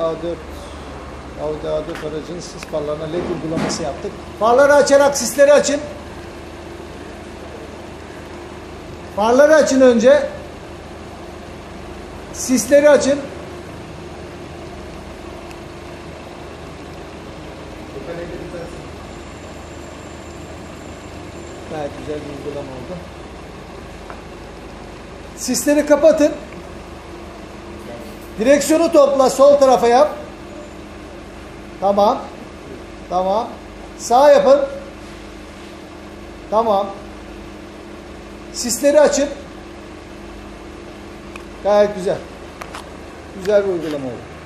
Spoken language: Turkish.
A4 Audi A4 aracının sis farlarına led uygulaması yaptık. Farları açarak sisleri açın. Farları açın önce. Sisleri açın. Gayet güzel bir uygulama oldu. Sisleri kapatın. Direksiyonu topla sol tarafa yap. Tamam. Tamam. Sağ yapın. Tamam. Sisleri açın. Gayet güzel. Güzel bir uygulama oldu.